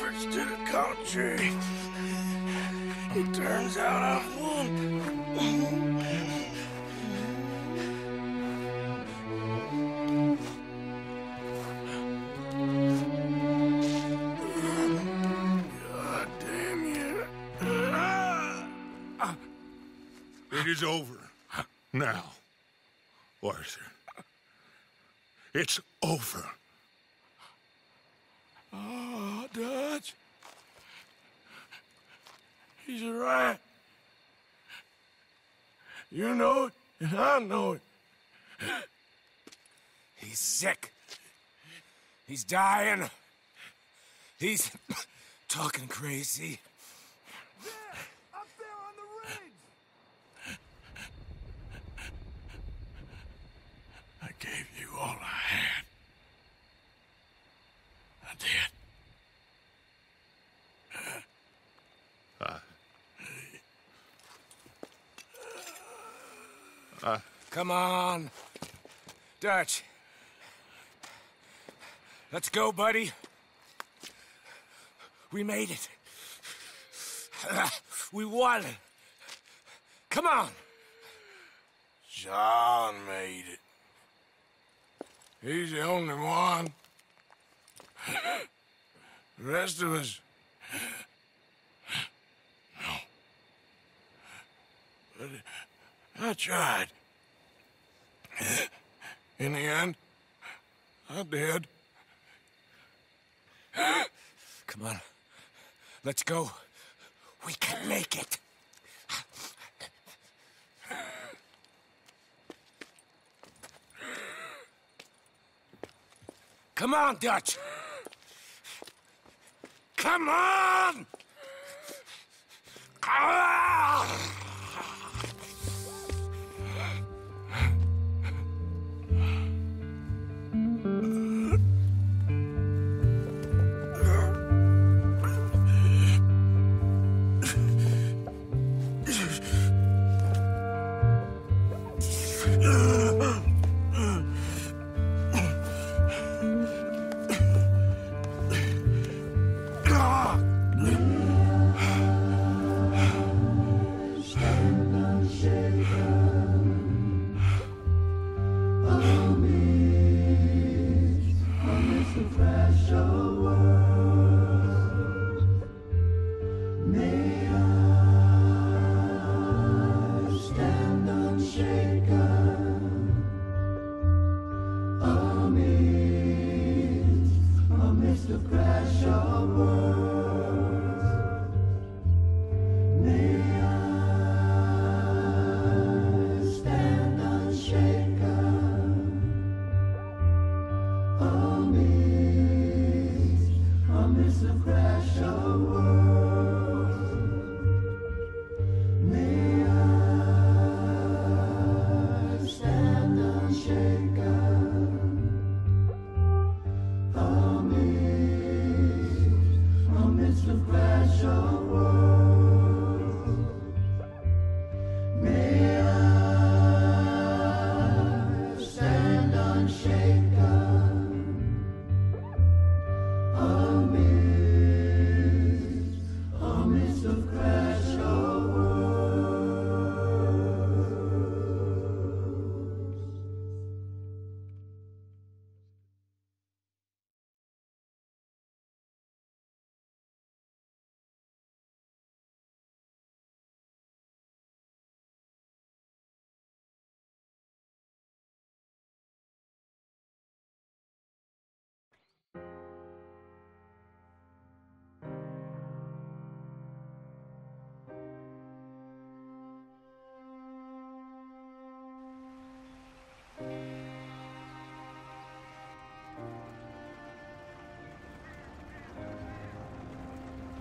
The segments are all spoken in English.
to the country. It turns out I've you. It is over. Now, Arthur. It's over. Oh, Dutch. He's right. You know it, and I know it. He's sick. He's dying. He's talking crazy. Up there on the ridge! I gave you all I had. I did. Uh. Come on. Dutch. Let's go, buddy. We made it. We won. Come on. John made it. He's the only one. The rest of us. No. But I tried. In the end, I did. Come on. Let's go. We can make it. Come on, Dutch. Come on! Ah! Of crash away.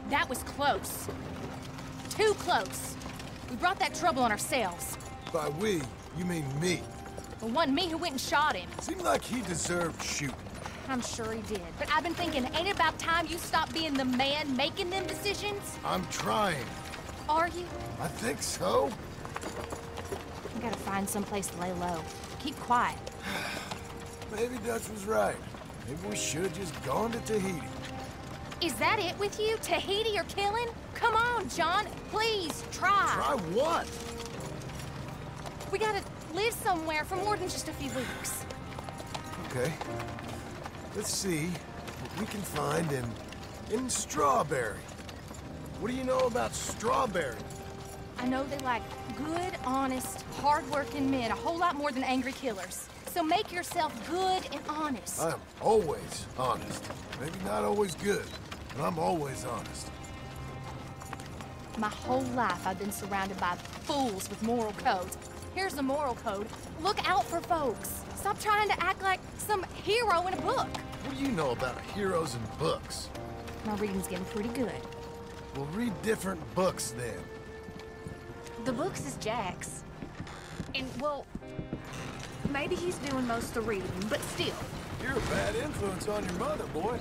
That was close. Too close. We brought that trouble on ourselves. By we, you mean me. The one me who went and shot him. Seemed like he deserved shooting. I'm sure he did. But I've been thinking, ain't it about time you stop being the man making them decisions? I'm trying. Are you? I think so. I gotta find someplace to lay low. Keep quiet. Maybe Dutch was right. Maybe we should have just gone to Tahiti. Is that it with you? Tahiti or killing? Come on, John. Please, try. Try what? We gotta live somewhere for more than just a few weeks. Okay. Let's see what we can find in... in Strawberry. What do you know about Strawberry? I know they like good, honest, hard-working men a whole lot more than angry killers. So make yourself good and honest. I'm always honest. Maybe not always good, I'm always honest. My whole life I've been surrounded by fools with moral codes. Here's the moral code. Look out for folks. Stop trying to act like some hero in a book. What do you know about heroes and books? My reading's getting pretty good. We'll read different books then. The books is Jack's. And, well, maybe he's doing most of the reading, but still. You're a bad influence on your mother, boy.